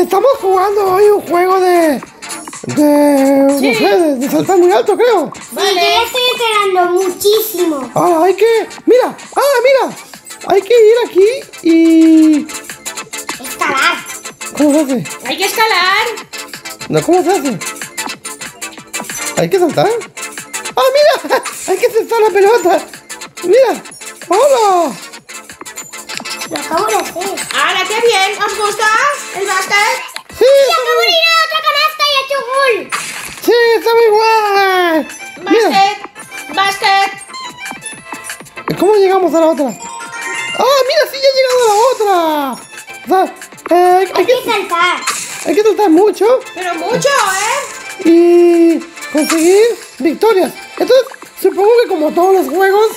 Estamos jugando hoy un juego de. de. Sí. no sé, de, de saltar muy alto, creo. Sí, yo ya estoy entrenando muchísimo. Ah, hay que. Mira, ah, mira. Hay que ir aquí y. Escalar. ¿Cómo se hace? Hay que escalar. No, ¿cómo se hace? ¿Hay que saltar? ¡Ah, mira! Hay que saltar la pelota. Mira. ¡Hola! Lo acabo de hacer. ¡Hala, qué bien! ¿Os gusta el básquet? ¡Sí! ¡Y acabo de ir a otra canasta y he hecho gol! ¡Sí! ¡Está muy guay! ¡Básquet! ¡Básquet! ¿cómo llegamos a la otra? ¡Ah, mira! ¡Sí, ya he llegado a la otra! O sea, eh, hay, Hay que, que saltar. hay que saltar mucho Pero mucho, ¿eh? y conseguir victorias. Entonces, supongo que como todos los juegos,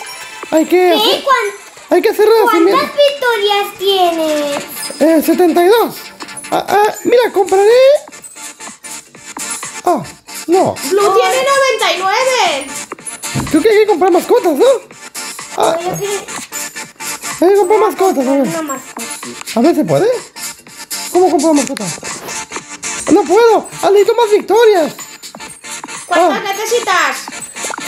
hay que, ¿Qué? hacer, ¿Cuán- hay que hacer renacimiento. ¿Cuántas victorias tienes? Eh, 72. Ah, ah, mira, compraré. Ah, no. Blue tiene 99. Creo que hay que comprar mascotas, ¿no? Ah, Yo quiero hay que comprar mascotas, a ver. A ver, ¿se puede? ¿Cómo comprar mascotas? No puedo. Ah, necesito más victorias. ¿Cuántas Ah. necesitas?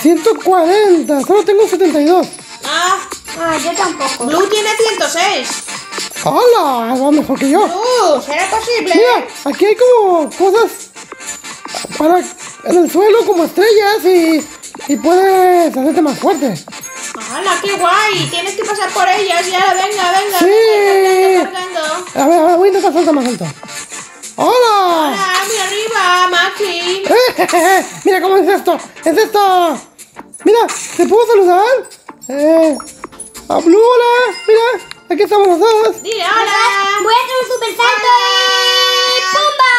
140. Solo tengo 72. Ah, Ah, yo tampoco. Blue tiene 106. ¡Hala! Va mejor que yo. ¡Uh! ¿Será posible? Mira, aquí hay como cosas para en el suelo como estrellas y, y puedes hacerte más fuerte. ¡Hala, qué guay! Tienes que pasar por ellas ya. Venga, venga. Sí. venga, cargando, cargando. A ver, a ver, voy a intentar saltar más alto. ¡Hola! ¡Hola, muy arriba, Maxi! Mira cómo es esto. Es esto. Mira, ¿te puedo saludar? Eh, a Blue, hola. Mira, aquí estamos los dos. ¡Dile hola! Voy a hacer un super salto y ¡pumba!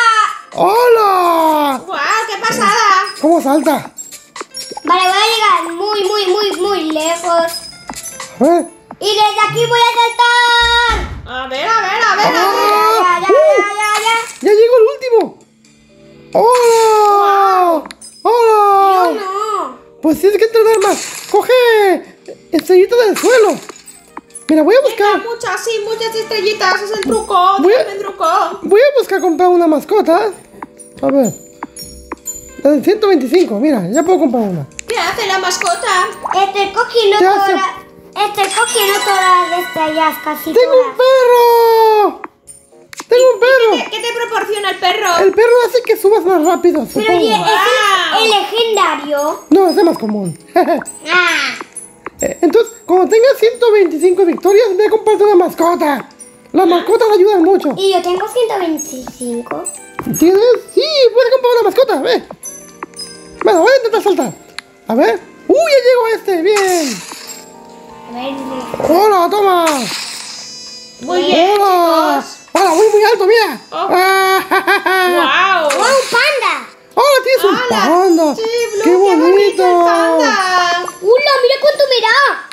¡Hola! ¡Guau, qué pasada! ¿Cómo salta? Vale, voy a llegar muy, muy, muy, muy lejos. A ver. Y desde aquí voy a saltar. A ver, a ver, a ver. a ver. Ah, Ya, ya, ya, ya, ya. ¡Ya llegó el último! ¡Hola! Yo ¡Hola! no. Pues tienes que entrenar más. Estrellitas del suelo. Mira, voy a Venga, buscar. muchas, sí, muchas estrellitas. Es el truco. Voy a- el truco. Voy a buscar comprar una mascota. A ver. La del 125, mira, ya puedo comprar una. ¿Qué hace la mascota? Estoy cogiendo ¿Qué todas. Estoy cogiendo todas las estrellas, casi ¡Tengo un perro! ¡Tengo un ¿Qué, perro! qué te proporciona el perro? El perro hace que subas más rápido, Pero supongo. es el, el legendario. No, es el más común. Ah, Entonces, cuando tengas 125 victorias, ve a comprarte una mascota. Las mascotas ayudan mucho. y yo tengo 125. ¿Tienes? Sí, puedes comprar una mascota, ve. Bueno, voy a intentar saltar. A ver. ¡Uy, ya llegó este! ¡Bien! A ver, ¡Hola, toma! Muy bien, ¡Hola! chicos. ¡Hola, muy, muy alto, mira! Oh. ¡Ah! ¡Wow! ¡Oh, un panda! ¡Hola, tienes un ¡Hala! panda! Sí, Blue, ¡Qué bonito! el panda! ¡Hola, mira cuánto me da!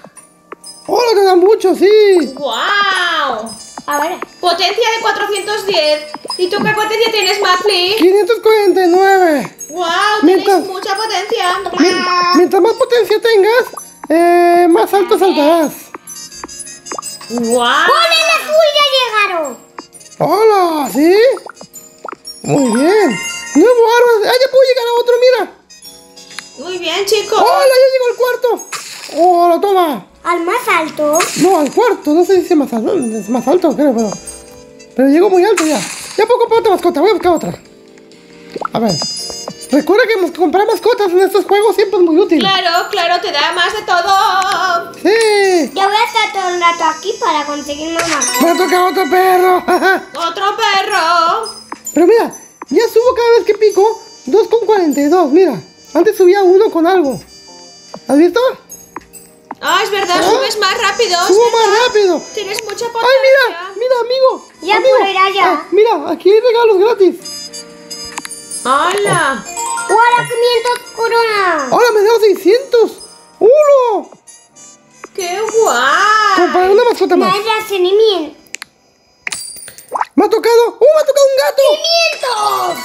¡Hola, te da mucho, sí! ¡Wow! A ver, Potencia de 410. ¿Y tú qué potencia tienes, Maxi? 549. ¡Wow! Mientras- Tienes mucha potencia. Mi- Mientras más potencia tengas, eh, más alto saltarás. ¡Wow! ¡Hola, el azul ya llegaron! ¡Hola! ¿Sí? Muy bien. Nuevo árbol. ¡Ah, ya puedo llegar a otro, mira! Muy bien, chicos. ¡Hola, ya llegó el cuarto! ¡Hola, toma! Al más alto. No, al cuarto. No sé si es más alto. Es más alto, creo, pero... Pero llegó muy alto ya. Ya puedo comprar otra mascota. Voy a buscar otra. A ver. Recuerda que comprar mascotas en estos juegos siempre es muy útil. Claro, claro, te da más de todo. Sí. Yo voy a estar todo el rato aquí para conseguir más. Me toca otro perro. Otro perro. Pero mira, ya subo cada vez que pico 2,42. Mira, antes subía uno con algo. ¿Has visto? Ah, es verdad, Ah, subes más rápido. Subo verdad. más rápido. Tienes mucha potencia. ¡Ay, mira! ¡Mira, amigo! Ya amigo. ir allá. Ah, mira, aquí hay regalos gratis. ¡Hala! ¡Hola, 500 coronas! ¡Ahora me da 600! ¡Uno! ¡Qué guay! Compraré una mascota más. es renacimiento. Me ha tocado. ¡Uh, me ha tocado un gato! ¡500!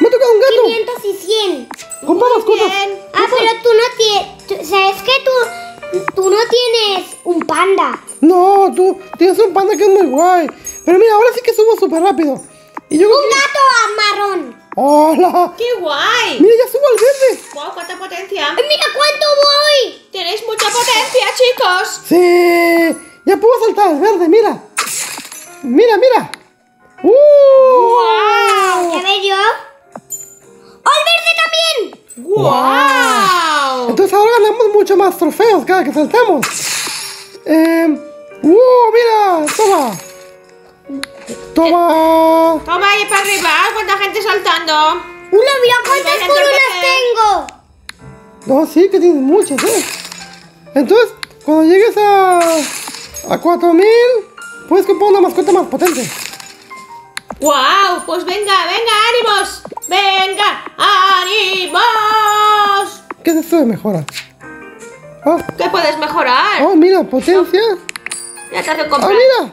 ¡Me ha tocado un gato! 500 y 100. Compra mascotas. Ah, pero tú no tienes. ¿Sabes que tú, tú no tienes un panda? No, tú tienes un panda que es muy guay. Pero mira, ahora sí que subo súper rápido. Y yo... Un gato marrón. ¡Hola! ¡Qué guay! Mira, ya subo al verde. ¡Wow, cuánta potencia! Ay, Mira cuánto voy. ¡Tenéis mucha potencia, chicos! Sí, ya puedo saltar al verde, mira. Mira, mira. ¡Wow! ¿Ya ves yo? ¡Oh, el verde también! ¡Wow! Entonces ahora ganamos mucho más trofeos cada que saltamos. Eh, ¡Uh! Mira, toma. Toma. Toma ahí para arriba, cuánta gente saltando. Una, mira cuántas coronas tengo. No, sí, que tienes muchas, ¿eh? Entonces, cuando llegues a, a 4000, puedes comprar una mascota más potente. ¡Wow! Pues venga, venga, ánimos. ¡Venga, ánimos! ¿Qué es esto de mejora? Oh, ¿Qué puedes mejorar? oh, mira, potencia. Ya te hace Ah, comprar. mira.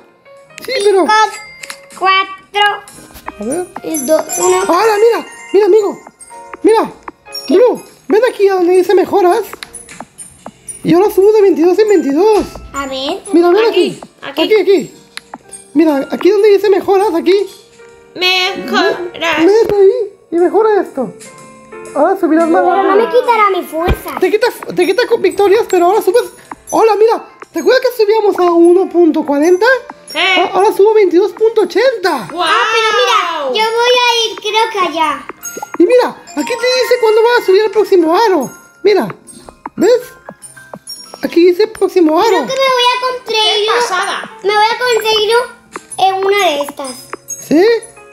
Sí, pero. Cuatro, A ver. y dos, uno. ¡Hala, mira! Mira, amigo. Mira. Blue, ven aquí a donde dice mejoras. Y ahora subo de 22 en 22. A ver. Mira, ven Aquí, aquí. aquí. Aquí, aquí. Mira, aquí donde dice mejoras, aquí. Mejoras. Métete ahí y mejora esto. Ahora subirás más Pero no me quitará mi fuerza. Te quita, te quita con victorias, pero ahora subes. Hola, mira. ¿Te acuerdas que subíamos a 1.40? Sí. Ah, Ahora subo 22.80. ¡Wow! Ah, pero mira, yo voy a ir, creo que allá. Y mira, aquí te dice cuándo va a subir el próximo aro. Mira, ¿ves? Aquí dice próximo Creo aro. que me voy a ¡Qué conseguir. pasada! Me voy a conseguir en una de estas. ¿Sí?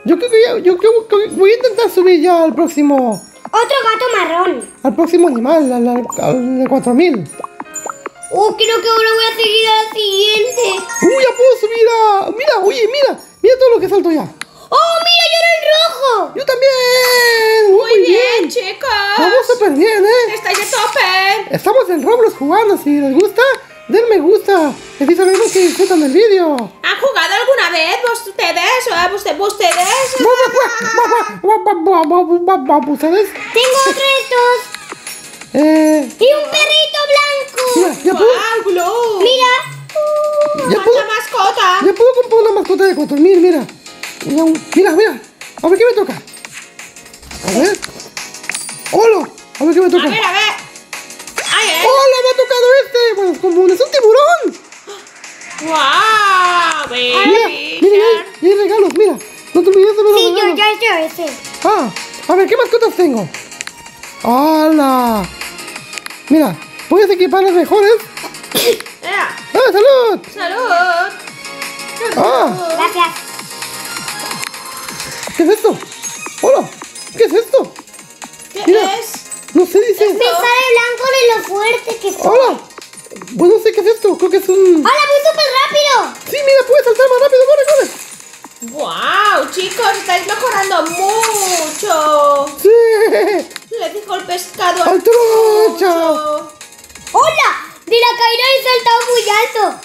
Yo creo que ya, yo creo que voy a intentar subir ya al próximo, Otro gato marrón. al próximo animal, al, al, al de 4000. Oh, creo que ahora voy a seguir al siguiente. ¡Uy, ya puedo subir a... Mira, oye, mira, mira todo lo que salto ya. Oh, mira, yo era el rojo. ¡Yo también! Muy bien, chicos. Vamos súper bien, ¿eh? Estáis de tope. Estamos en Roblox jugando. Si les gusta, den me gusta. Y sabemos que disfrutan del vídeo. ¿Han jugado alguna vez ustedes? ¿O usted- ustedes? ¿Sabes? Tengo estos. Eh, Y un perrito blanco. mira, ya puedo. Mira. ya puedo, ¡Cuánta mascota! ya puedo comprar una mascota de 4000, mira. Mira, mira, mira. A ver qué me toca. A ver. ¡Hola! A ver qué me A toca. ver, a ver. ¡Ay! ¡Hola! Me ha tocado este. Bueno, es común. Es un tiburón. ¡Wow! Mira, Baby mira, mira, hay regalos, mira. No te olvides de ver los Sí, yo regalos. ya he hecho ese. Ah, a ver, ¿qué mascotas tengo? ¡Hala! Mira, puedes equipar las mejores. ¡Ah, salud! ¡Salud! Ah. Gracias. ¿Qué es esto? ¡Hola! ¿Qué es esto? ¿Qué Mira. es? No sé, dice. Me sale blanco de lo fuerte que soy. ¡Hola! Pues no sé qué es esto. Creo que es un. ¡Hola, voy súper rápido! Sí, mira, puedes saltar más rápido. ¡Corre, corre! ¡Wow! Chicos, estáis mejorando mucho. ¡Sí! Le dijo el pescado ¡Al trucha! mucho. ¡Hola! De la caída he saltado muy alto.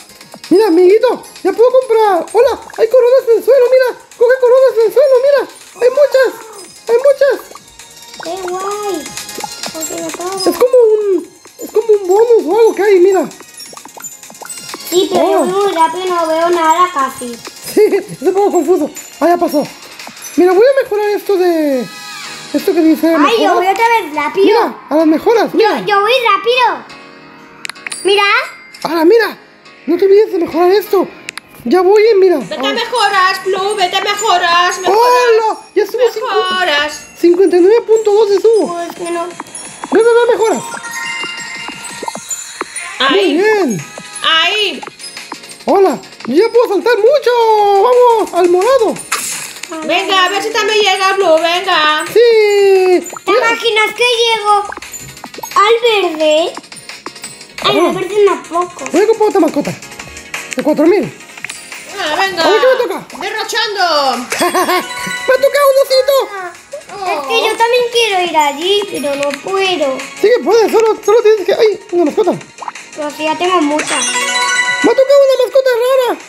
Mira, amiguito, ya puedo comprar. ¡Hola! ¡Hay coronas en el suelo! ¡Mira! ¡Coge coronas en el suelo! ¡Mira! ¡Hay muchas! ¡Hay muchas! ¡Qué guay! Es como un. Es como un bonus o algo que hay, mira. Sí, pero yo Oh. voy muy rápido y no veo nada casi. Sí, es un poco confuso. Ah, ya pasó. Mira, voy a mejorar esto de. Esto que dice. ¡Ay, yo mejoras. voy otra vez rápido! Mira, a las mejoras, Yo, mira. yo voy rápido. Mira. Ahora, mira. No te olvides de mejorar esto. Ya voy, eh, mira. Vete a mejoras, Blue, vete a mejoras, mejoras. ¡Hola! Ya subo Mejoras. 59.2 de subo. Pues que no. Ve, ve, ve, mejoras. Muy Ahí, bien. ahí. Hola. Ya puedo saltar mucho. Vamos, al morado. Venga, a ver si también llega Blue, venga. Sí. ¿Te imaginas que llego al verde? Ay, Oh. el verde no poco. Voy a comprar otra mascota. De 4000. Ah, venga. A ver, ¿qué me toca? Derrochando. ¡Me toca un osito! Es que yo también quiero ir allí, pero no puedo. Sí que puedes, solo, solo tienes que... ¡Ay! Una mascota. Pero si ya tengo muchas. ¡Me ha tocado una mascota rara!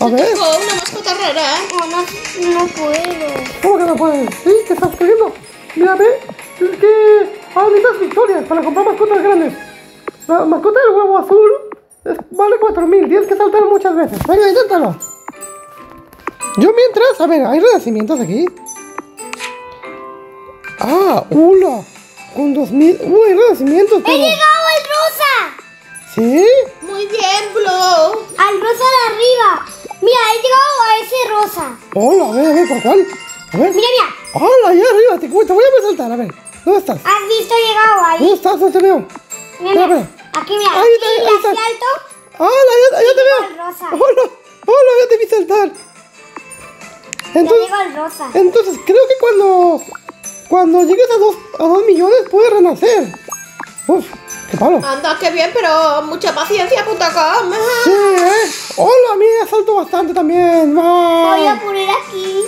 A ver, Tengo una mascota rara. No, no, no puedo. ¿cómo que no puedes? ¿Sí? ¿Qué estás cogiendo? Mira, ve. Es que... Ah, necesitas victorias para comprar mascotas grandes. La mascota del huevo azul es- vale 4000. Tienes que saltar muchas veces. Venga, inténtalo. Yo mientras, a ver, hay renacimientos aquí. Ah, hola. Con 2000. Uy, hay renacimientos, ¡He llegado al rosa! ¿Sí? Muy bien, Blue. Al rosa de arriba. Mira, he llegado a ese rosa. Hola, a ver, a ver, ¿por cuál? A ver. Mira, mira. Hola, allá arriba, te, te voy a saltar, a ver. ¿Dónde estás? ¿Has visto llegado ahí? ¿Dónde estás? No te veo. Mira, mira. Aquí, mira. Ahí Aquí, ahí está. alto. Hola, ya, ya te veo. rosa. Hola, hola, ya te vi saltar. Ya Entonces, llego al rosa. entonces creo que cuando cuando llegues a dos, a dos millones puedes renacer. Uf, qué palo. Anda, qué bien, pero mucha paciencia.com. Sí, ¿eh? Hola, mira, salto bastante también. Va. Voy a poner aquí.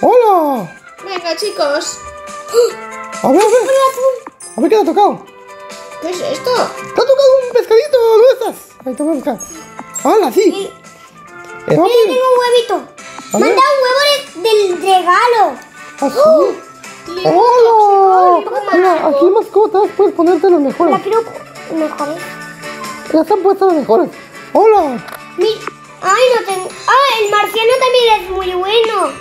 Hola. Venga, chicos. A ver, a ver. A ver qué te ha tocado. ¿Qué es esto? ¿Te ha tocado un pescadito? ¿Dónde estás? Ahí te voy a buscar. Hola, sí. Y- Eh. Mira, tengo un huevito. A Me han ver. dado un huevo de- del regalo. Así. Limón ¡Hola! Mira, aquí mascotas puedes ponerte los mejores. La quiero mejor. Ya están puestas las mejores. ¡Hola! Mi- Ay, no tengo. Ah, el marciano también es muy bueno.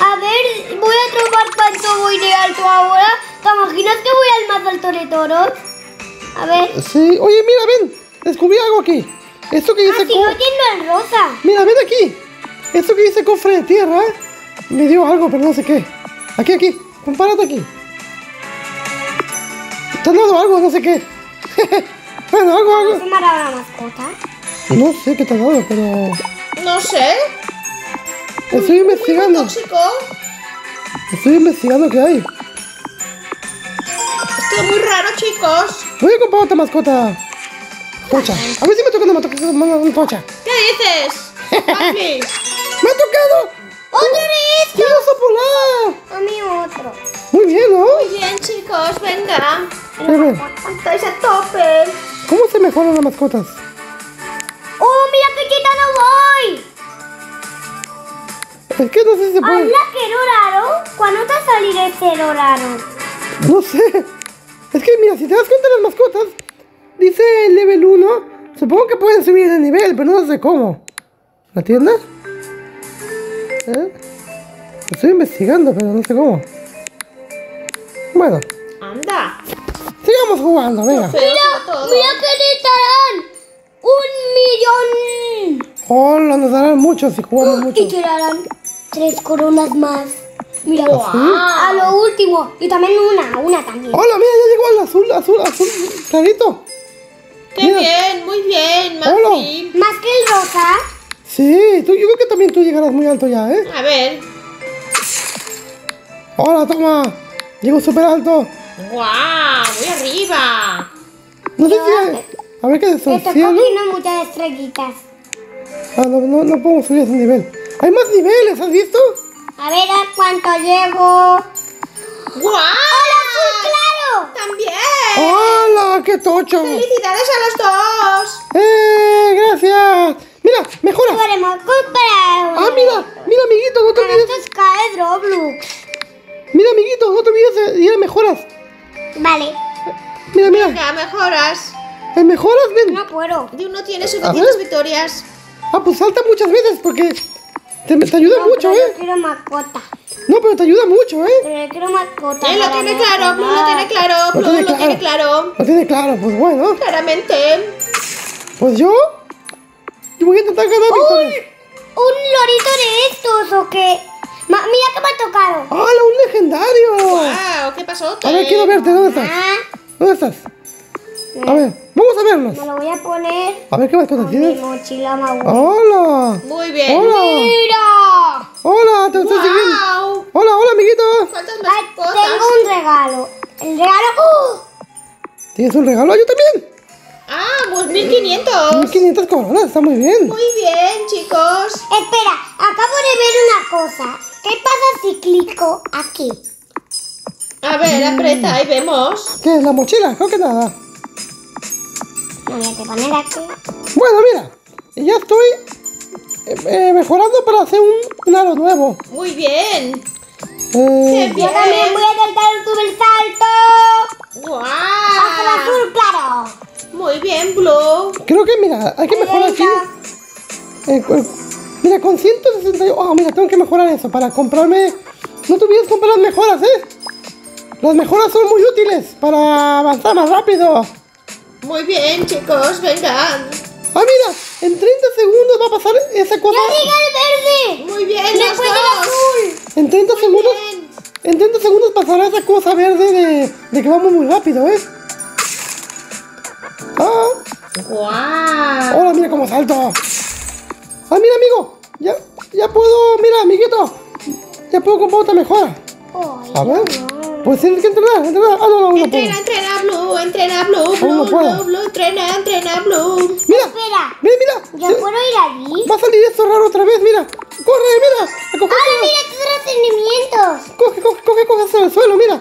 A ver, voy a probar cuánto voy de alto ahora. ¿Te imaginas que voy al más alto de todos? A ver. Sí, oye, mira, ven. Descubrí algo aquí. Esto que Ah, dice. sigo co- yendo al rosa. Mira, ven aquí. Esto que dice cofre de tierra. Me dio algo, pero no sé qué. Aquí, aquí. Compárate aquí. Te han dado algo, no sé qué. bueno, algo, ¿No algo. hará una mascota? No sé qué te ha dado, pero. No sé. Estoy investigando. tóxico. Estoy investigando qué hay. Esto es muy raro, chicos. Voy a comprar otra mascota. Tocha. A ver si me toca una mascota. ¿Qué dices? ¡Me ha tocado! ¡Otro de ¡Un oso polar! A mí otro. Muy bien, ¿no? Muy bien, chicos, venga. A Estáis a tope. ¿cómo se mejoran las mascotas? ¡Oh, mira qué quitado voy! Es que no sé si se puede. ¡Hala, qué raro! ¿Cuándo te ha salido este raro? No sé. Es que mira, si te das cuenta de las mascotas, dice level 1. Supongo que pueden subir de nivel, pero no sé cómo. ¿La tienda? ¿Eh? Estoy investigando, pero no sé cómo. Bueno, Anda. sigamos jugando, venga. Todo. ¡Mira que te darán! ¡Un millón! Hola, nos darán mucho si jugamos mucho. Y te darán tres coronas más. Mira, a lo último. Y también una, una también. Hola, mira, ya llegó el azul, azul, azul, clarito. Qué Mira. bien, muy bien, Hola. Maxi. Más que el rosa. Sí, tú, yo creo que también tú llegarás muy alto ya, ¿eh? A ver. Hola, toma. Llego súper alto. ¡Guau! Muy arriba. No sé si... A ver qué es eso, cielo. cogiendo muchas estrellitas. Ah, no, no, no podemos subir ese nivel. Hay más niveles, ¿has visto? A ver a cuánto llego. ¡Guau! ¡Claro! ¡También! ¡Hola! ¡Qué tocho! ¡Felicidades a los dos! ¡Eh! ¡Gracias! Mira, mejora. Ah, mira, mira, amiguito, no te olvides. estos cae Roblox. Mira, amiguito, no te olvides de ir a mejoras. Vale, Mira, mira, Venga, mejoras. en mejoras, ven. no puedo. De uno tiene suficientes victorias. Ah, pues salta muchas veces porque te, te ayuda No, mucho, pero Yo ¿eh? quiero mascota. No, pero te ayuda mucho, ¿eh? Pero yo quiero mascota. Él lo para tiene claro, Blue lo tiene claro, Lo Blue lo tiene claro. Lo tiene claro, pues bueno. Claramente. Pues yo. Yo voy a intentar ganar victorias. ¿Un lorito de estos o qué? Ma- mira que me ha tocado. ¡Hala, un legendario! Wow, ¿qué pasó? A ver, quiero verte, ¿dónde estás? Ah, ¿Dónde estás? A ver, vamos a vernos. me lo voy a poner A ver qué mascotas en mi tienes. mochila más ¡Hola! Muy bien. ¡Hola! ¡Mira! ¡Hola! ¡Te estoy siguiendo! Wow. ¡Hola, hola, amiguito! ¿Cuántas Ay, mascotas? tengo un regalo. El regalo. ¡Oh! ¿Tienes un regalo? ¡Yo también! Ah, pues 1500. 1500 coronas, está muy bien. Muy bien, chicos. Espera, acabo de ver una cosa. ¿Qué pasa si clico aquí? A ver, aprieta y vemos. ¿Qué es la mochila? Creo que nada. Me voy a poner aquí. Bueno, mira, ya estoy eh, eh, mejorando para hacer un, un aro nuevo. Muy bien. Eh, Qué Yo también voy a intentar subir el salto. El Wow. azul, claro. Muy bien, Blue. creo que, mira, hay que mejorar aquí. Eh, Mira, con 168. Oh, mira, tengo que mejorar eso para comprarme. No te olvides comprar las mejoras, ¿eh? Las mejoras son muy útiles para avanzar más rápido. Muy bien, chicos, vengan. Ah, mira, en 30 segundos va a pasar esa cosa. ¡Ya llega el verde! Muy bien, los dos. azul. En 30 segundos. Bien. En 30 segundos pasará esa cosa verde de, de que vamos muy rápido, ¿eh? Ah, ¡Guau! hola, mira cómo salto. Ah, mira, amigo. Ya, ya puedo, mira, amiguito. Ya puedo comprar otra mejora. Ay, A ver. no. Pues tienes que entrenar, entrenar. Ah, no, no, no puedo. Entrena, entrena, Blue, entrena, Blue, Aún Blue, puedo. Blue, Blue, entrena, entrena, Blue. Mira, Espera. mira, mira. ¿Ya Se- puedo ir allí? Va a salir esto raro otra vez, mira. Corre, mira. A coger ¡Ah, todo. mira tus retenimientos! Coge, coge, coge, coge hasta el suelo, mira.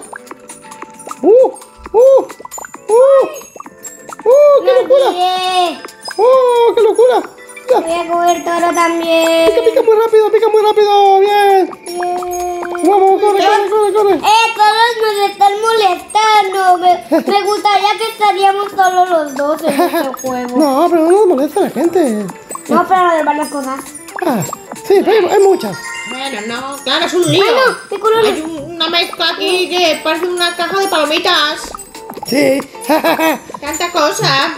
¡Uh! ¡Uh! ¡Uh! ¡Uh! ¡Qué ¡Me locura! ¡Oh! ¡Qué locura! Ya. Voy a coger toro también. Pica, pica muy rápido, pica muy rápido. Bien. Bien. Vamos, corre, corre, corre, corre. Eh, todos nos están molestando. Me, me gustaría que estaríamos solo los dos en este juego. No, pero no nos molesta la gente. No, pero de varias cosas. Ah, sí, pero hay, hay muchas. Bueno, no, claro, es un lío. Ah, no, de colores. Hay una mezcla aquí que parece una caja de palomitas. Sí. Tanta cosa.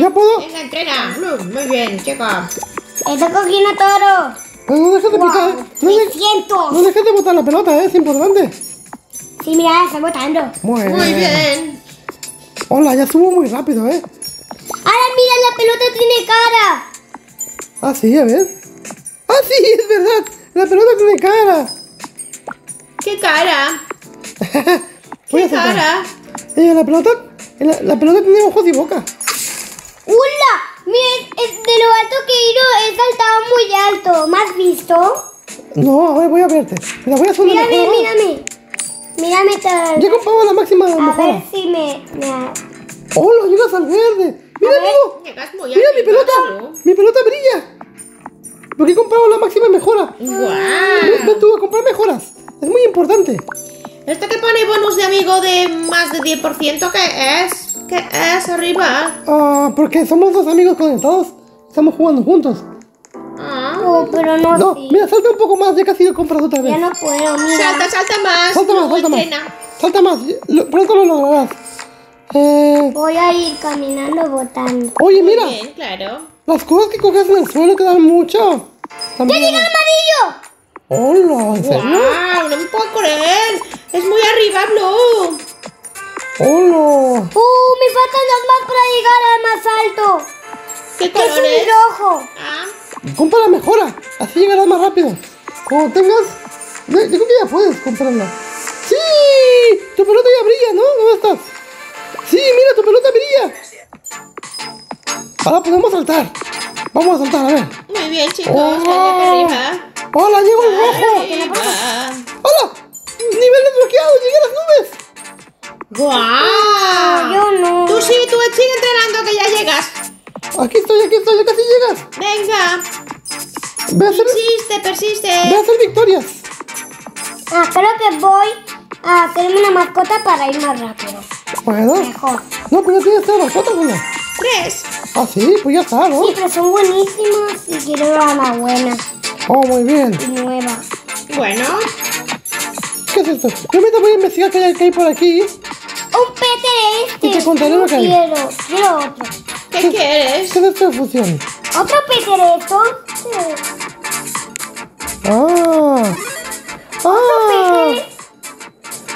¿Ya puedo? Venga, entrena. Muy bien, chica. Estoy cogiendo toro. Pero no dejes de picar. Wow, No, de- 300. no dejes de botar la pelota, ¿eh? es importante. Sí, mira, está botando. Muy bien. Muy bien. Hola, ya subo muy rápido, ¿eh? Ahora mira, la pelota tiene cara. Ah, sí, a ver. Ah, sí, es verdad. La pelota tiene cara. ¿Qué cara? ¿Qué cara? Eh, la pelota, la, la pelota tiene ojos y boca. ¡Hula! Mira, es- de lo alto que he ido he saltado muy alto. ¿Me has visto? No, a ver, voy a verte. Mira, voy a subir Mírame, mejor. mírame. Mírame todo. Ya compramos la máxima A ver si me... me... Hola, llegas al verde. Mira, amigo. Mira mi pelota. Mi pelota brilla. Porque he comprado la máxima mejora. Ven Guau. tú a comprar mejoras. Es muy importante. ¿Esto que pone bonus de amigo de más de 10%? ¿Qué es? ¿Qué es arriba? Ah, porque somos dos amigos conectados. Estamos jugando juntos. Ah. Oh, pero no, No, sí. mira, salta un poco más. Ya casi lo compras otra vez. Ya no puedo, mira. Salta, salta más. Salta más, salta más. Salta más. Lo- Pronto lo lograrás. Eh, Voy a ir caminando botando. oye, Muy mira. bien, claro. Las cosas que coges en el suelo te dan mucho. ¡Ya También- llega el amarillo! Hola, ¿en serio? ¡Wow! No me puedo creer. Es muy arriba, Blue. Hola. ¡Uh! Me faltan dos más para llegar al más alto. ¿Qué Que es un rojo. Ah, Compra la mejora. Así llegarás más rápido. Cuando tengas. Yo yo creo que ya puedes comprarla. ¡Sí! Tu pelota ya brilla, ¿no? ¿Dónde estás? Sí, mira, tu pelota brilla. Ahora podemos saltar. Vamos a saltar, a ver. muy bien, chicos. Oh. ¡Hola, llegó el rojo! ¡Hola! ¡Nivel desbloqueado! ¡Llegué a las nubes! ¡Guau! Yo no. Tú sí, tú sigue entrenando que ya llegas. Aquí estoy, aquí estoy, ya casi llegas. Venga. Ve a hacer, Persiste, ve a persiste. hacer victorias. Ah, creo que voy a hacerme una mascota para ir más rápido. Bueno. Mejor. No, pero ya tienes las fotos, ¿no? Tres. Ah, sí, pues ya está, ¿no? Sí, pero son buenísimas y quiero una más buena Oh, muy bien. y nueva. Bueno. ¿Qué es esto? Yo mientras voy a investigar qué hay, qué hay por aquí. Un pete de este. Y te contaré lo que hay. quiero. Quiero otro. ¿Qué quieres? ¿Qué es fusión? ¿Otro pete de estos? Ah. Ah.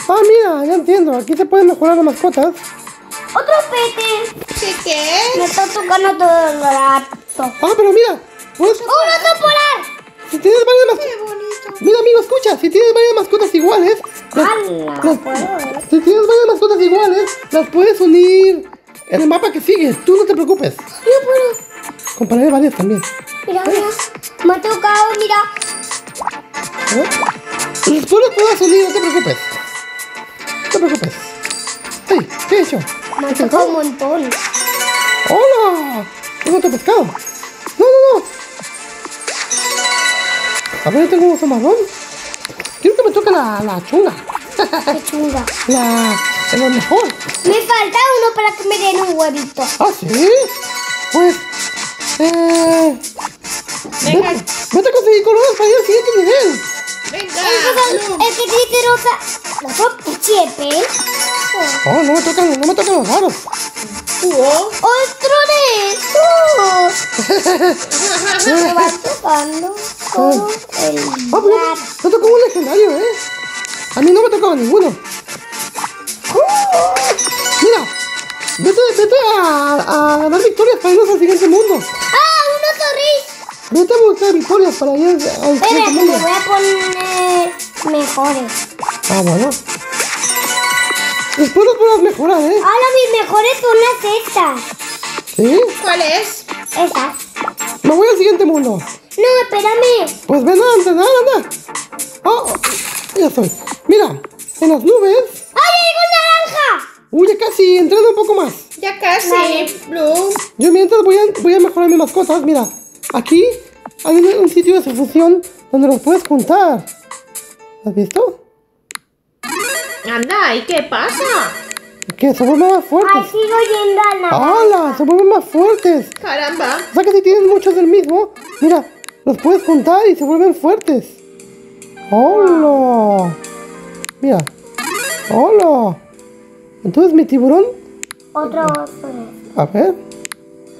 Ah, mira, ya entiendo. Aquí se pueden mejorar las mascotas. Otro pete. ¿Qué qué? Me está tocando todo el rato. Ah, pero mira. Puedes, ¡Un oso polar! Si tienes varias mascotas. Mira, amigo, escucha. Si tienes varias mascotas iguales. las- las- si tienes varias mascotas iguales, las puedes unir en el mapa que sigue. Tú no te preocupes. Yo puedo. Compraré varias también. Mira, mira. Me ha tocado, mira. ¿Eh? Tú los puedes unir, no te preocupes. No te preocupes. Hey, ¿qué he hecho? Me ha ¿He tocado un montón. ¡Hola! Tengo otro pescado. A ver, tengo un oso marrón. Quiero que me toque la, la chunga. Qué chunga. La, la mejor. Me falta uno para que me den un huevito. ¿Ah, sí? Pues, eh... Venga, Vete, vete a conseguir coronas para ir al siguiente nivel. venga. El que dice rosa. ¿Rosa chepe? Oh, no me tocan, no me tocan los raros. Hugo. ¡Otro de estos! Me va tocando el gato. me tocó un legendario, ¿eh? A mí no me tocaba ninguno. Mira, vete, vete a, a ganar victorias para irnos al siguiente mundo. ¡Ah, un oso Riz! Vete a buscar victorias para ir al Espera, siguiente que mundo. me voy a poner mejores. Ah, bueno. Después los puedes mejorar, ¿eh? Ahora mis mejores son las estas. ¿Sí? ¿Cuál es? Estas. Me voy al siguiente mundo. No, espérame. Pues ven a entrenar, anda. Oh, ya estoy. Mira, en las nubes. ¡Ay, llegó el naranja! Uy, ya casi, entrena un poco más. Ya casi, Vale. Blue. Yo mientras voy a, voy a mejorar mis mascotas. Mira, aquí hay un, un sitio de fusión donde los puedes juntar. ¿Has visto? Anda, ¿y qué pasa? Que se vuelven más Ay, fuertes. sigo yendo al naranja. ¡Hala! Se vuelven más fuertes. Caramba. O sea que si tienes muchos del mismo, mira, los puedes juntar y se vuelven fuertes. ¡Hola! Mira. ¡Hola! Entonces mi tiburón, Otro a ver.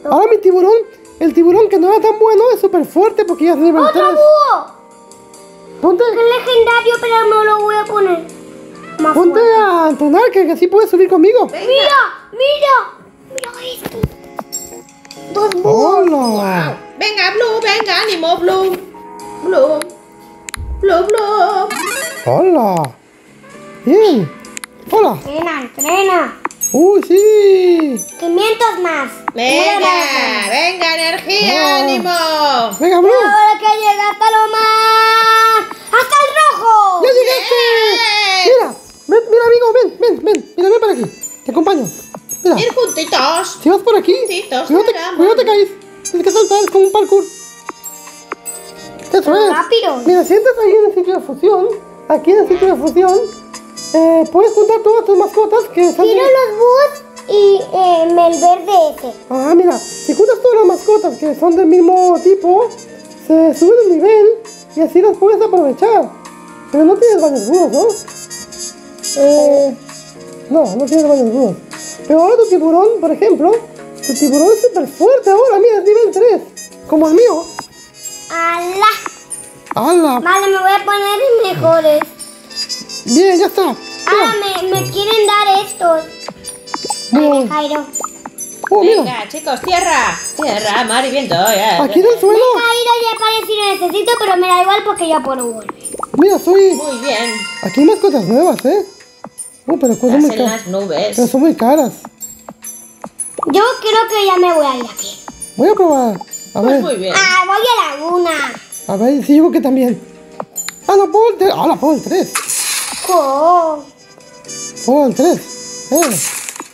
Ahora mi tiburón, el tiburón que no era tan bueno es súper fuerte porque ya es nivel ¡Otro 3. búho! Ponte, Es legendario, pero no lo voy a poner. Más ponte fuerte. a entrenar que así puedes subir conmigo. Venga. ¡Mira! ¡Mira! ¡Mira esto! Dos búhos. ¡Hola! Venga, Blue, venga, ánimo, Blue. Blue. Blue, Blue. ¡Hola! Bien. ¡Hola! Entrena, entrena. ¡Uy, sí! 500 más. Venga, venga, energía, Ah. ánimo. ¡Venga, Blue! Ahora que llega hasta lo más. ¡Hasta el rojo! ¡Ya llegaste! Bien. Mira, ven, mira amigo, ven, ven, ven, mira, ven para aquí. Te acompaño. Mira, Ir juntitos. si vas por aquí, Juntitos, cuidado te, cuidado te caes. Tienes que saltar, es como un parkour. Eso Pero es. rápido. Mira, si entras ahí en el sitio de fusión, aquí en el sitio de fusión, eh, puedes juntar todas tus mascotas que están... Quiero los búhos y eh, el verde ese. Ah, mira, si juntas todas las mascotas que son del mismo tipo, se sube el nivel y así las puedes aprovechar. Pero no tienes varios búhos, ¿no? Eh, no, no tienes varios búhos. Pero ahora tu tiburón, por ejemplo, tu tiburón es súper fuerte ahora, mira, es nivel 3, como el mío. ¡Hala! ¡Hala! Vale, me voy a poner mejores. Bien, ya está. Ah, Mira, me, me quieren dar estos. bien. Vale, Jairo. Oh, mira, Venga, chicos, tierra. Tierra, mar y viento. ya. aquí en el suelo, Jairo ya parece y lo necesito, pero me da igual porque ya puedo volver. mira, soy... Muy bien. Aquí hay mascotas nuevas, ¿eh? Uh, pero cuestan Estás muy en caras. las nubes. Pero son muy caras. Yo creo que ya me voy a ir aquí. Voy a probar. A Pues ver. muy bien. Ah, voy a Laguna. A ver, sí, yo que también. Ah, no, puedo el 3. Ah, la puedo el 3. Oh. Puedo el 3. Eh.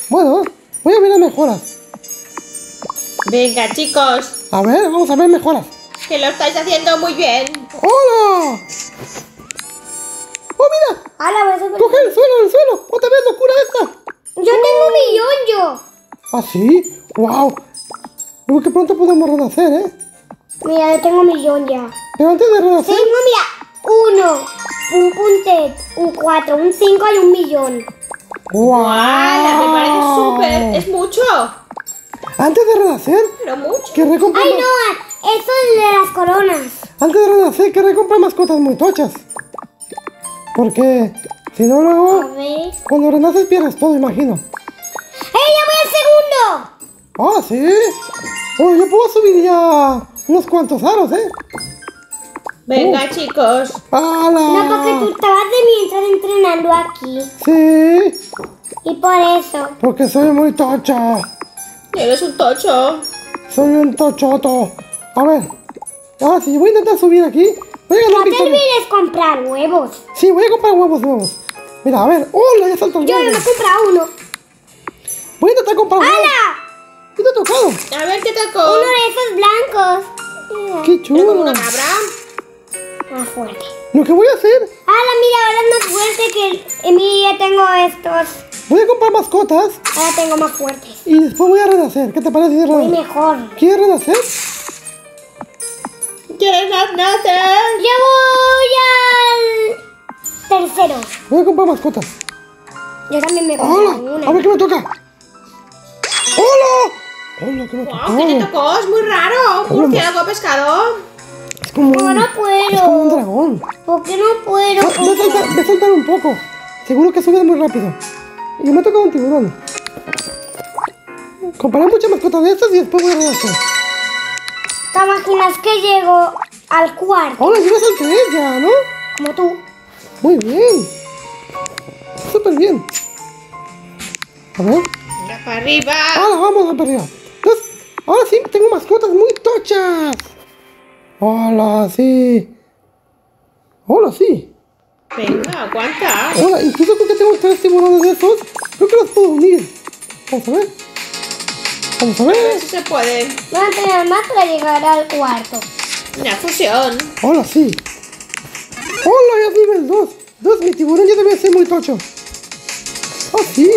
Bueno, voy a ver las mejoras. Venga, chicos, A ver, vamos a ver mejoras. que lo estáis haciendo muy bien. ¡Hola! ¡Oh, mira! Ahora voy a hacer- ¡Coge el suelo, el suelo! ¡Otra vez locura esta! Yo tengo un millón yo. ¿Ah, sí? ¡Wow! Creo que pronto podemos renacer, ¿eh? Mira, yo tengo un millón ya. Pero antes de renacer... Tengo, mira, uno, un puntet, un cuatro, un cinco y un millón. ¡Wow! Me parece súper. Es mucho. Antes de renacer, Pero mucho. comprar... Ay, no, eso es de las coronas. Antes de renacer, querré comprar mascotas muy tochas. Porque si no A luego, ver. cuando renaces pierdes todo, imagino. ¡Ey, ya voy al segundo! Ah, sí. Oh, yo puedo subir ya unos cuantos aros, ¿eh? Venga, chicos. ¡Hala! No, porque tú estabas de mientras entrenando aquí. Sí, Y por eso. porque soy muy tocha. Eres un tocho. Soy un tochoto. A ver. Ahora sí, voy a intentar subir aquí. Voy a ganar No te olvides comprar huevos. Sí, voy a comprar huevos nuevos. Mira, a ver. ¡Hola! Ya salto el Yo no me he huevo. comprado uno. Voy a intentar comprar huevos. ¡Hala! ¿Qué te ha tocado? A ver qué tocó. Uno de esos blancos. Mira, ¡Qué Era como chulo! una cabra. Más fuerte. Lo que voy a hacer, ¡Hala, mira! Ahora es más fuerte que el... en mí ya tengo estos. voy a comprar mascotas Ahora tengo más fuertes. y después voy a renacer. ¿Qué te parece si Muy mejor. ¿Quieres renacer? ¿Quieres las nueces? Yo voy al tercero. Voy a comprar mascotas. Yo también me compro ¡Hola! una. A ver qué me toca. ¡Hola! ¡Hola! ¿Qué me Wow, ¿qué te tocó? Es muy raro. Hola, Murciélago pescado. Es como No, un, no es como un puedo. dragón. ¿Por qué no puedo? Ah, Ve a saltar, ve a saltar un poco. Seguro que subes muy rápido. Y me ha tocado un tiburón. Compraré muchas mascotas de estas y después voy a regresar. ¿Te imaginas que llego al cuarto? Ahora llegas al 3 ya, ¿no? Como tú. Muy bien. Súper bien. A ver. Venga, para arriba. Ahora vamos a pelear. Entonces, ahora sí tengo mascotas muy tochas. Hola, sí. Hola, sí. Venga, aguanta. Hola, incluso creo que tengo tres tiburones de estos. Creo que los puedo unir. Vamos a ver. Vamos a A ver si se puede. Voy a tener más para llegar al cuarto. Una fusión. Hola, sí. Hola, ya es nivel 2. 2, mi tiburón ya debe ser muy tocho. Ah, sí.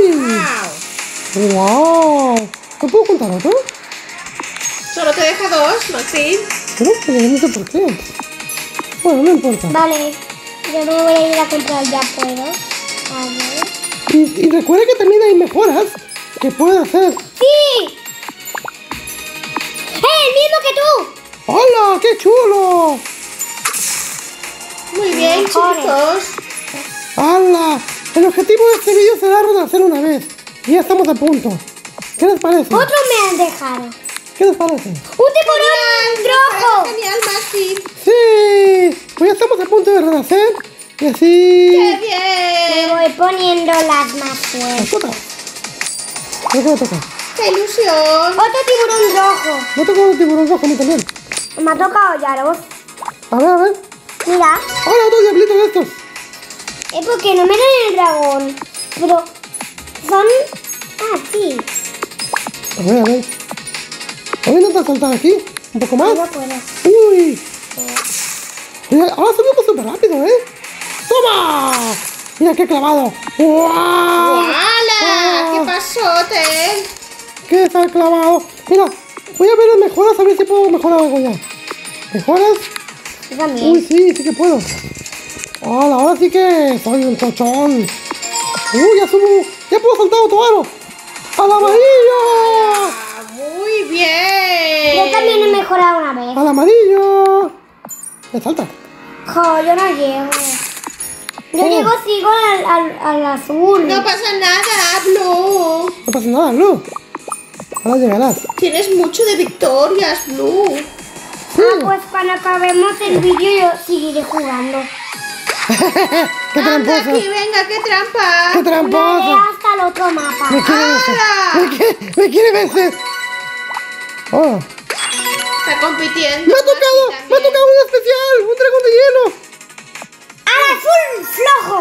Wow. Wow. ¿Me puedo contar otro? Solo te deja dos, Maxi. Pero, pero no sé por qué. Bueno, no importa. Vale. Yo no voy a ir a comprar, ya puedo. A ver. Y, y recuerda que también hay mejoras que puedes hacer. ¡Sí! Tú! ¡Hola! ¡Qué chulo! Muy bien, Mejores. chicos. ¡Hala! El objetivo de este vídeo será renacer una vez. Y ya estamos a punto. ¿Qué les parece? Otro me han dejado. ¿Qué les parece? ¡Un tiburón rojo! Genial, Maxi. ¡Sí! Pues ya estamos a punto de renacer. Y así... ¡Qué Me bien! voy poniendo las más fuertes. ¿Qué me toca? ¡Qué ilusión! Otro tiburón rojo. Me toca un tiburón rojo a mí también. Me ha tocado ya dos. A ver, a ver. Mira, ¡Hola, otro diablito de estos! es porque no me dan el dragón. Pero son. Ah, sí. A ver, a ver. ¿Voy a intentar saltar aquí? ¿Un poco más? No puedo. ¡Uy! Mira, ahora subimos súper rápido, ¿eh? ¡Toma! Mira qué clavado. ¡Wow! ¡Hala! ¿Qué Ah. pasote? ¿Qué está clavado? Mira, voy a ver las mejoras a ver si puedo mejorar algo ya. ¿Mejoras? Yo Uy, también. sí, sí que puedo. Hola, ahora sí que soy un tochón. Uy, ya subo. Ya puedo saltar otro aro. ¡Al amarillo! Ah, muy bien. Yo también he mejorado una vez. ¡Al amarillo! Ya salta. Jo, yo no llego. Yo Oh. llego, sigo al, al, al azul. No pasa nada, Blue. No pasa nada, Blue. Ahora llegarás. Tienes mucho de victorias, Blue. Ah, pues cuando acabemos el vídeo yo seguiré jugando. ¡Qué Anda tramposo! aquí, venga, qué trampa. ¡Qué tramposo! hasta el otro mapa. Me quiere vencer. Me quiere, me quiere vencer. Oh, Está compitiendo. me ha tocado, me ha tocado un especial, un dragón de hielo. ¡Al azul flojo!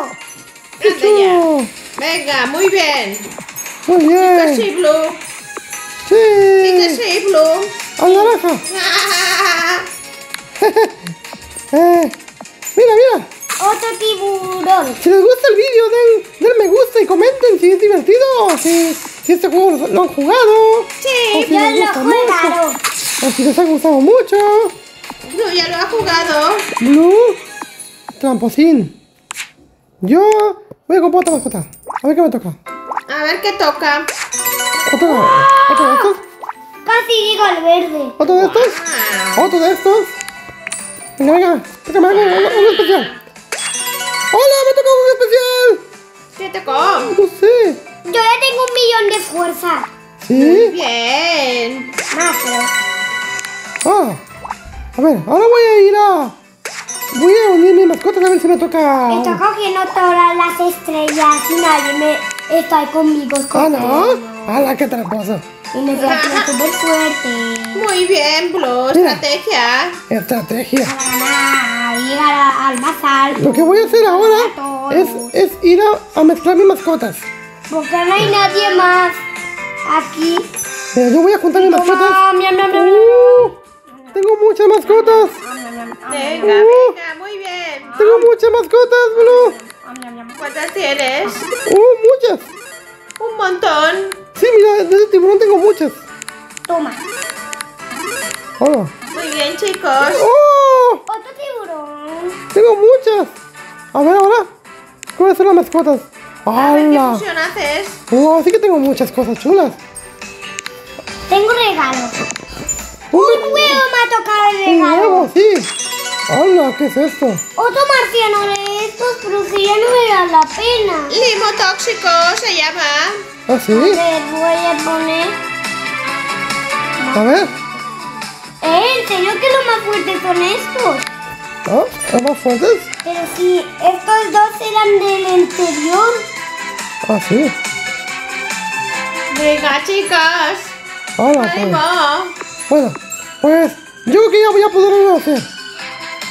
Venga, muy bien. Muy bien. Blue. Sí Sí. sí, Blue. Al naranja. Ah, Eh, mira, mira. Otro tiburón. Si les gusta el vídeo, den, den me gusta y comenten si es divertido si, si este juego lo, han jugado. Sí, si Yo lo he jugado. O si les ha gustado mucho. Blue ya lo ha jugado. Blue. Tramposín. Yo voy a comprar otra mascota. A ver qué me toca. A ver qué toca. ¿Otro, otro de estos? Casi llego al verde. ¿Otro de estos? Ah, ¿Otro de estos? Venga, venga. Tócame algo, algo, especial. ¡Hola! ¡Me toca un especial! ¿Qué tocó? No sé. Yo ya tengo un millón de fuerza. ¿Sí? Bien. Más. Ah. A ver, ahora voy a ir a... Voy a unir mis mascotas a ver si me toca... Estoy cogiendo todas las estrellas y nadie me está conmigo. Ah, ¿no? ¡Hala, qué tramposo! Y me voy a poner súper fuerte. Muy bien, Blue. Mira. Estrategia. Estrategia. Para ganar, llegar a- al más alto. Lo que voy a hacer ahora es, es ir a, a mezclar mis mascotas. Porque no hay nadie más aquí. Mira, yo voy a juntar mis mascotas. Miam, miam, miam. ¡Uh! tengo muchas mascotas. Venga, Uh. venga, muy bien. Tengo muchas mascotas, Blue. ¿Cuántas tienes? ¡Uh, muchas! Un montón. Sí, mira, de ese tiburón tengo muchas. Toma. Hola. Muy bien, chicos. ¡Oh! muchas. A ver ahora. ¿Cuáles son las mascotas? A ver qué ¡Hala! fusión haces. Wow, sí que tengo muchas cosas chulas. Tengo regalos. Un, Un huevo me ha tocado el un regalo. huevo, sí. ¡Hala! ¿Qué es esto? Otro marciano de estos, pero que ya no me da la pena. Limo tóxico se llama. ¿Ah, A sí? ver, voy a poner. A ver. Eh, en serio que los más fuertes son estos. ¿Ah? ¿Son más fuertes? Pero si estos dos eran del anterior. Ah, sí. Venga, chicas. Ahí Pues. Bueno, pues yo creo que ya voy a poder hacer.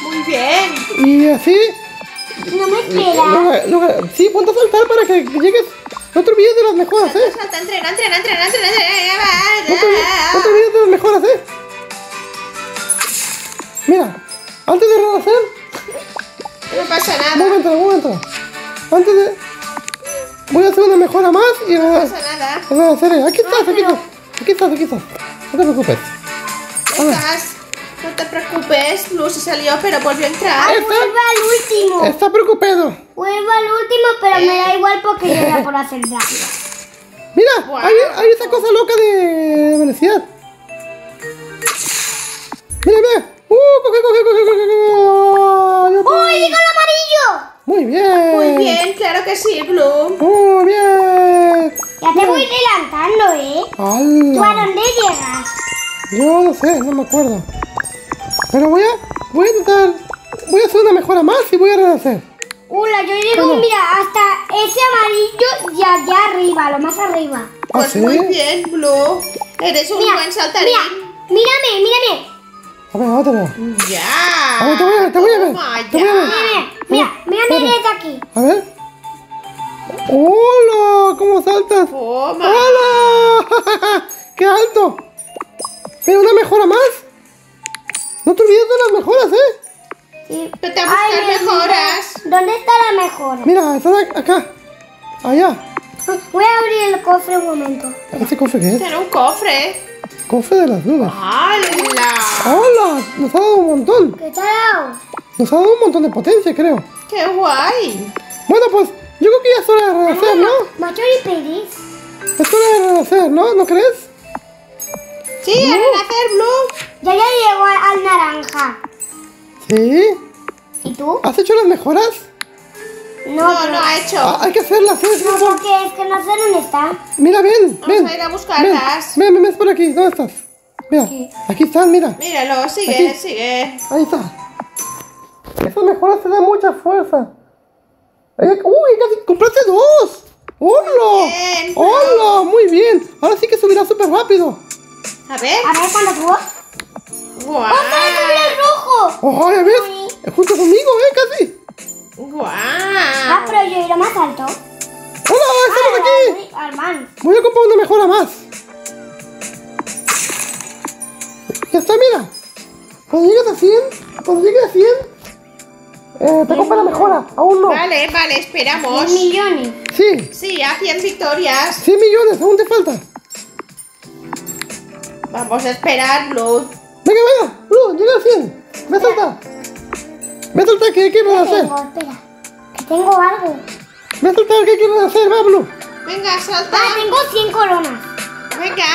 Muy bien. Y así, No me luego- sí, ponte a saltar para que llegues. No te olvides de las mejoras, ¿eh? Salta, entrena, entrena, entrena, entrena, entrena. No te, no te olvides de las mejoras, ¿eh? Mira, antes de renacer, No pasa un nada. momento, un momento. Antes de... Voy a hacer una mejora más y No renacer. pasa nada. renaceré. Aquí estás, aquí estás. Aquí estás, aquí estás. No te preocupes. Estás. No te preocupes. Blue se salió, pero volvió a entrar. Está, Vuelvo al último. está preocupado. Vuelvo al último, pero me da igual porque yo era por hacer daño. Mira, hay, hay esa cosa loca de velocidad. Mira, mira. Uh, coge, coge, coge, coge, coge. Oh, yo puedo. ¡Oh, llegó el amarillo! Muy bien. Muy bien, claro que sí, Blue. Muy bien. Ya te voy adelantando, ¿eh? ¿Tú a ¡Hala! dónde llegas? Yo no sé, no me acuerdo. Pero voy a, voy a intentar, voy a hacer una mejora más y voy a renacer. Hola, yo llego, Bueno. mira, hasta ese amarillo y allá arriba, lo más arriba. ¿Ah, Pues sí? muy bien, Blue. Eres un Mira, buen saltarín. mira, mírame, mírame. A ver, otra. Ya. A ver, te voy a ver, te voy a ver, Toma, te voy a ver. ya. Mira, mira, desde aquí. A ver. ¡Hola! ¿Cómo saltas? Toma. ¡Hola! ¡Qué alto! Mira, una mejora más. Te de las mejoras, ¿eh? Sí. Mío, mejoras. ¿Dónde está la mejora? Mira, están acá. Allá. Voy a abrir el cofre un momento. ¿Ese cofre qué es? Tiene un cofre. Cofre de las nubes. ¡Hala! ¡Hola! Nos ha dado un montón. ¿Qué tal? Nos ha dado un montón de potencia, creo. ¡Qué guay! Bueno, pues yo creo que ya es hora de renacer, ¿no? Macho y Pérez. Es hora de renacer, ¿no? ¿No crees? Sí, a renacer, Blue. Ya ya llego al, al naranja. Sí. ¿Y tú? ¿Has hecho las mejoras? No, No, no ha hecho. Ah, hay que hacerlas, ¿eh? No, porque es que no sé dónde está. Mira, ven, Vamos ven. a ir a buscarlas. Ven, ven, ven, es por aquí. ¿Dónde estás? Mira, Aquí. aquí están, mira. Míralo, sigue, Aquí. sigue. Ahí está. Esas mejoras te dan mucha fuerza. Eh, ¡Uy! ¡Casi compraste dos! ¡Hola! bien, ¡Hola! Muy bien. Ahora sí que subirá súper rápido. A ver. A ver, ¿cuándo tuvo? ¡Guau! ¡Oh, sale el rojo! ¡Oh, ya ves! Junto conmigo, ¿eh? Casi. Ah, ¡Guau! pero yo iré más alto. ¡Hola! ¡Estamos aquí! Ah, Armand. Voy a comprar una mejora más. Ya está, mira. Cuando llegues a 100, cuando llegues a 100, eh, te compro la mejora. Aún no. Vale, vale, 10 esperamos. millones. Sí, Sí, a 100 victorias. 100 millones, aún te falta. Vamos a esperar, Blue. Venga, venga, Blue, llega a 100. Ve a saltar. Ve a saltar, que quiero ¿Qué hacer. tengo? Espera. Que tengo algo. Ve a saltar, que quiero hacer. Va, Blue. Venga, salta. Ah, tengo 100 coronas. Venga.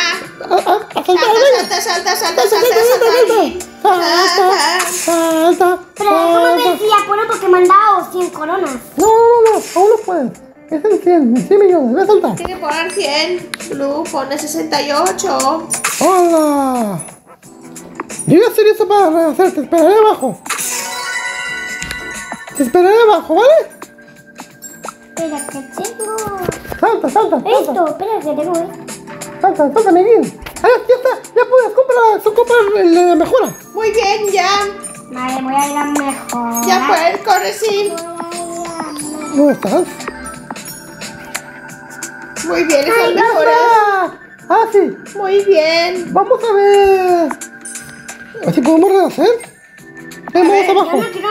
A, a, a saltar, Salta, venga. salta, salta, salta, Salta, salta, salta, salta. Salta. Salta, Pero ¿cómo te salta. decía? Bueno, porque me han dado 100 coronas. No, no, no, aún no puedes. Es en 100, 100 millones. Ve a saltar. Tiene que poner 100. Blue pone 68. ¡Hola! Yo voy a hacer eso para renacer, te esperaré abajo. Te esperaré abajo, ¿vale? Espera, que tengo... Salta, salta, salta. Esto, espera, que tengo esto. Salta, salta, Miguel. Ah, ya está, ya puedes, compra, la mejora. Muy bien, ya. Vale, voy a ir a mejor. Ya puedes, corre, sí. ¿Dónde estás? Muy bien, esas ¡Ya mejoras. Ah, sí. Muy bien. Vamos a ver. ¿Así podemos vamos abajo. no quiero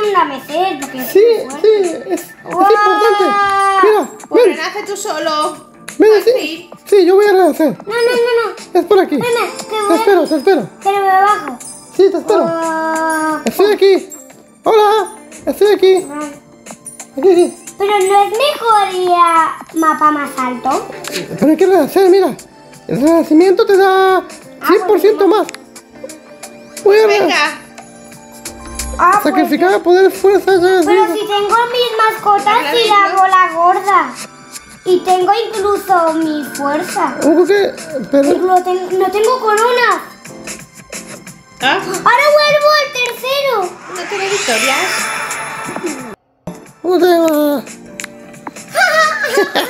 porque... Sí, sí, es, es importante. Mira, Pues ven, renace tú solo. ven, Al sí. Sí, yo voy a renacer. No, no, no, no. Es por aquí. Te espero, te espero. Pero me bajo. Sí, te espero. Ah, Estoy aquí. Hola. Estoy aquí. Aquí, aquí. Pero no es mejor ir a mapa más alto. Pero hay que rehacer, mira. El renacimiento te da 100% más. Voy a Venga. Ah, pues, sacrificar poder fuerza. pero si tengo mis mascotas y la bola gorda. Y tengo incluso mi fuerza. Que. Pero. Incluso ten- no tengo corona. Ah, Ahora vuelvo al tercero. no tiene victorias. ¿Cómo te llamas?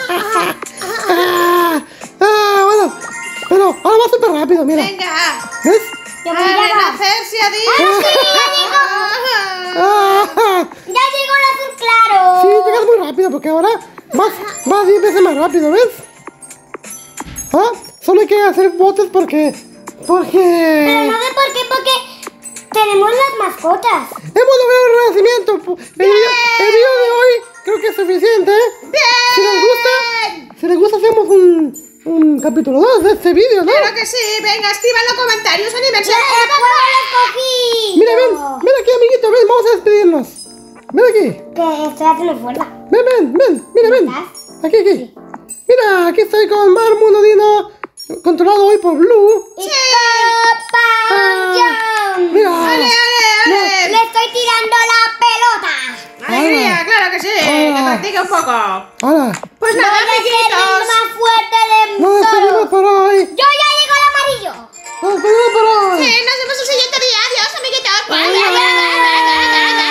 ah, ah, bueno. Pero ahora va súper rápido, mira. Venga. ¿Ves? Yo A voy a llegar. renacer, si ha dicho. Ah, Ya llegó el azul claro. sí, llegas muy rápido porque ahora vas, vas 10 veces más rápido, ¿ves? Ah, solo hay que hacer botes porque. Pero Porque. no sé por qué, porque tenemos las mascotas. Hemos logrado el renacimiento. El el video de hoy creo que es suficiente. ¿eh? Si les gusta, si les gusta hacemos un, un capítulo 2 de este video, ¿no? Claro que sí. Venga, escriban en los comentarios. ¡Aniversario! ¡El juego lo! Mira, ven, ven aquí, amiguito, ven, vamos a despedirnos. Ven aquí, Que estoy haciendo fuerza. ven, ven, ven, mira, ven. Aquí, aquí. Mira, aquí estoy con Mar Mundo Dino, controlado hoy por Blue. Y Papá Mira, ¡Ale, ale, ale! Le estoy tirando la pelota. ¡Alegría, claro que sí! Hola. ¡Que practique un poco! ¡Hola! Pues nada, amiguitos. más fuerte de ¡Nos por hoy! ¡Yo ya llego al amarillo! ¡Nos despedimos por hoy! Sí, nos vemos el siguiente día. ¡Adiós, amiguitos! ¡Bla, bla, bla,